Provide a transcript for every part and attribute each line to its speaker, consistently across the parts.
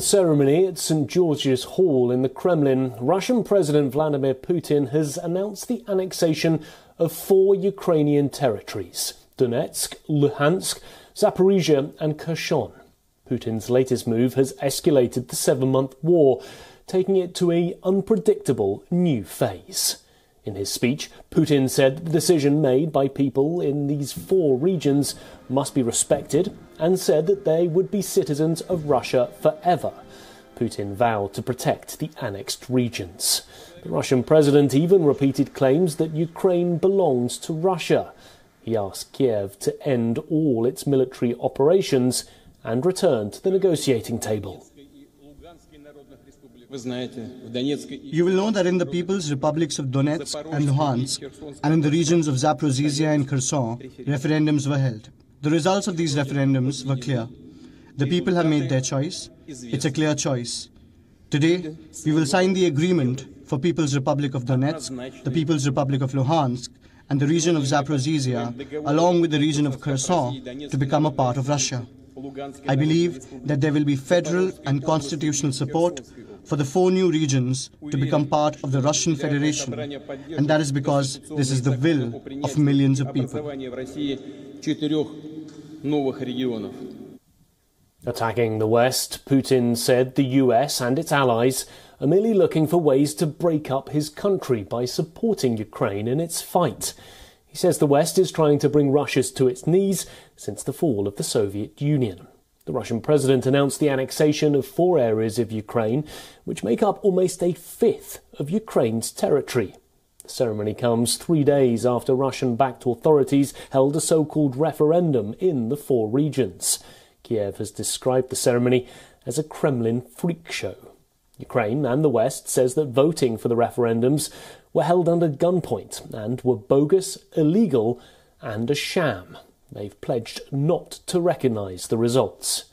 Speaker 1: ceremony at St. George's Hall in the Kremlin, Russian President Vladimir Putin has announced the annexation of four Ukrainian territories Donetsk, Luhansk, Zaporizhia, and Kherson. Putin's latest move has escalated the seven month war, taking it to a unpredictable new phase. In his speech, Putin said the decision made by people in these four regions must be respected and said that they would be citizens of Russia forever. Putin vowed to protect the annexed regions. The Russian president even repeated claims that Ukraine belongs to Russia. He asked Kiev to end all its military operations and return to the negotiating table.
Speaker 2: You will know that in the People's Republics of Donetsk and Luhansk, and in the regions of Zaporizhia and Kherson, referendums were held. The results of these referendums were clear. The people have made their choice. It's a clear choice. Today, we will sign the agreement for People's Republic of Donetsk, the People's Republic of Luhansk, and the region of Zaporizhia, along with the region of Kherson, to become a part of Russia. I believe that there will be federal and constitutional support for the four new regions to become part of the Russian Federation, and that is because this is the will of millions of people.
Speaker 1: Attacking the West, Putin said the US and its allies are merely looking for ways to break up his country by supporting Ukraine in its fight. He says the West is trying to bring Russia to its knees since the fall of the Soviet Union. The Russian president announced the annexation of four areas of Ukraine, which make up almost a fifth of Ukraine's territory. The ceremony comes three days after Russian backed authorities held a so called referendum in the four regions. Kiev has described the ceremony as a Kremlin freak show. Ukraine and the West says that voting for the referendums were held under gunpoint and were bogus, illegal, and a sham. They've pledged not to recognise the results.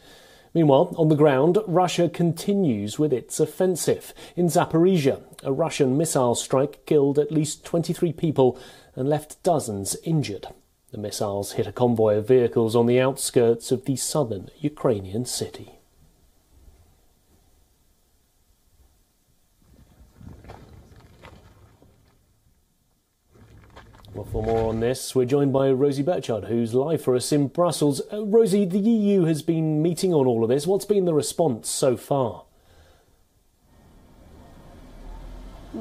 Speaker 1: Meanwhile, on the ground, Russia continues with its offensive. In Zaporizhia, a Russian missile strike killed at least 23 people and left dozens injured. The missiles hit a convoy of vehicles on the outskirts of the southern Ukrainian city. Well, for more on this, we're joined by Rosie Burchard, who's live for us in Brussels. Uh, Rosie, the EU has been meeting on all of this. What's been the response so far?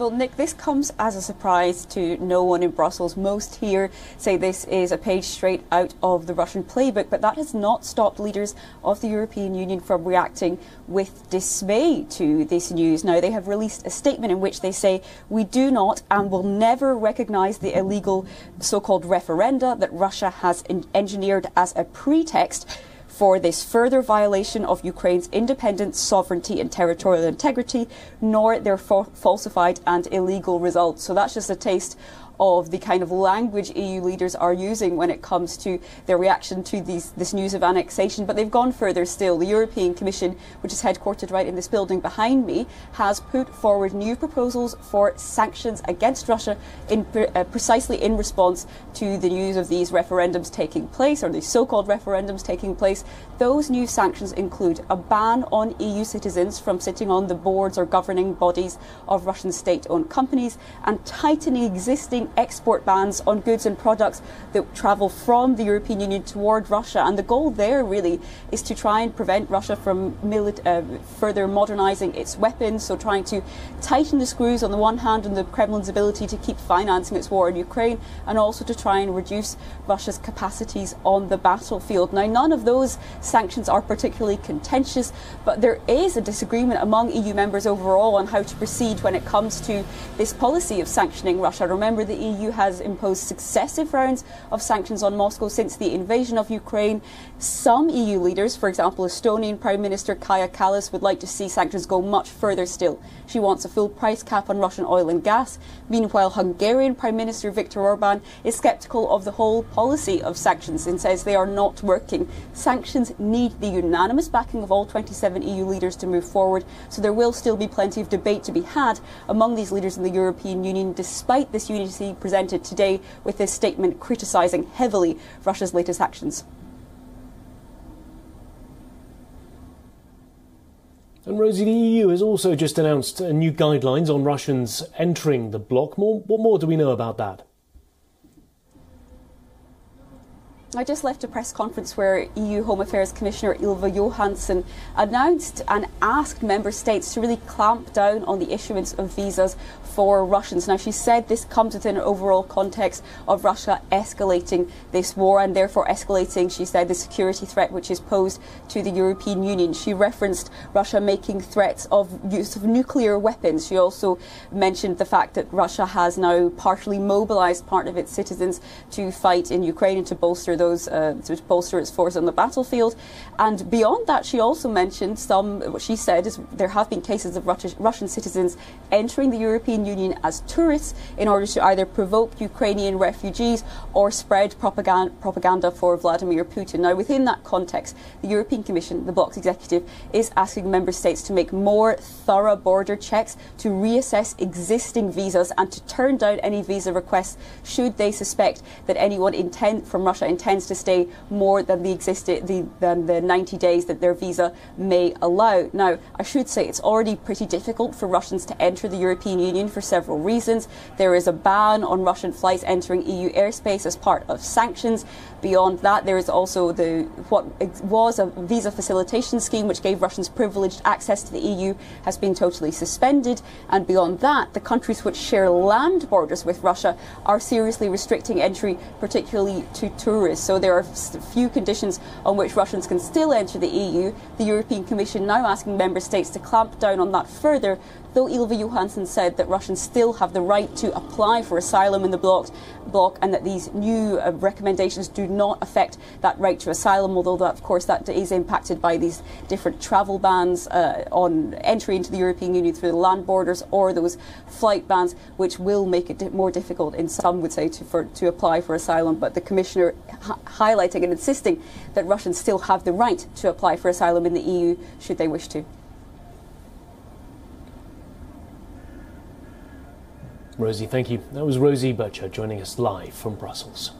Speaker 3: Well, Nick, this comes as a surprise to no one in Brussels. Most here say this is a page straight out of the Russian playbook, but that has not stopped leaders of the European Union from reacting with dismay to this news. Now, they have released a statement in which they say, We do not and will never recognise the illegal so called referenda that Russia has engineered as a pretext for this further violation of Ukraine's independence, sovereignty, and territorial integrity, nor their falsified and illegal results. So that's just a taste of the kind of language EU leaders are using when it comes to their reaction to these, this news of annexation. But they've gone further still. The European Commission, which is headquartered right in this building behind me, has put forward new proposals for sanctions against Russia in, uh, precisely in response to the news of these referendums taking place, or these so called referendums taking place. Those new sanctions include a ban on EU citizens from sitting on the boards or governing bodies of Russian state owned companies and tightening existing export bans on goods and products that travel from the European Union toward Russia. And the goal there really is to try and prevent Russia from mili- uh, further modernizing its weapons. So trying to tighten the screws on the one hand on the Kremlin's ability to keep financing its war in Ukraine and also to try and reduce Russia's capacities on the battlefield. Now, none of those sanctions are particularly contentious, but there is a disagreement among EU members overall on how to proceed when it comes to this policy of sanctioning Russia. Remember, the EU has imposed successive rounds of sanctions on Moscow since the invasion of Ukraine. Some EU leaders, for example, Estonian Prime Minister Kaja Kallas, would like to see sanctions go much further still. She wants a full price cap on Russian oil and gas. Meanwhile, Hungarian Prime Minister Viktor Orban is sceptical of the whole policy of sanctions and says they are not working. Sanctions need the unanimous backing of all 27 EU leaders to move forward, so there will still be plenty of debate to be had among these leaders in the European Union, despite this unity presented today with this statement criticising heavily Russia's latest actions.
Speaker 1: And Rosie, the EU has also just announced uh, new guidelines on Russians entering the bloc. More, what more do we know about that?
Speaker 3: I just left a press conference where EU Home Affairs Commissioner Ylva Johansson announced and asked member states to really clamp down on the issuance of visas for Russians. Now, she said this comes within an overall context of Russia escalating this war and therefore escalating, she said, the security threat which is posed to the European Union. She referenced Russia making threats of use of nuclear weapons. She also mentioned the fact that Russia has now partially mobilized part of its citizens to fight in Ukraine and to bolster those uh, to bolster its force on the battlefield. And beyond that, she also mentioned some. What she said is there have been cases of Russian citizens entering the European Union as tourists in order to either provoke Ukrainian refugees or spread propaganda, propaganda for Vladimir Putin. Now, within that context, the European Commission, the bloc's executive, is asking member states to make more thorough border checks to reassess existing visas and to turn down any visa requests should they suspect that anyone intend, from Russia intends intends to stay more than the existed the, than the 90 days that their visa may allow. Now, I should say it's already pretty difficult for Russians to enter the European Union for several reasons. There is a ban on Russian flights entering EU airspace as part of sanctions. Beyond that, there is also the what was a visa facilitation scheme which gave Russians privileged access to the EU has been totally suspended. And beyond that, the countries which share land borders with Russia are seriously restricting entry, particularly to tourists. So there are few conditions on which Russians can still enter the EU. The European Commission now asking member states to clamp down on that further though Ylva Johansson said that Russians still have the right to apply for asylum in the bloc, bloc and that these new uh, recommendations do not affect that right to asylum, although that, of course that is impacted by these different travel bans uh, on entry into the European Union through the land borders or those flight bans, which will make it more difficult in some would say to, for, to apply for asylum. But the Commissioner highlighting and insisting that Russians still have the right to apply for asylum in the EU should they wish to.
Speaker 1: Rosie, thank you. That was Rosie Burchard joining us live from Brussels.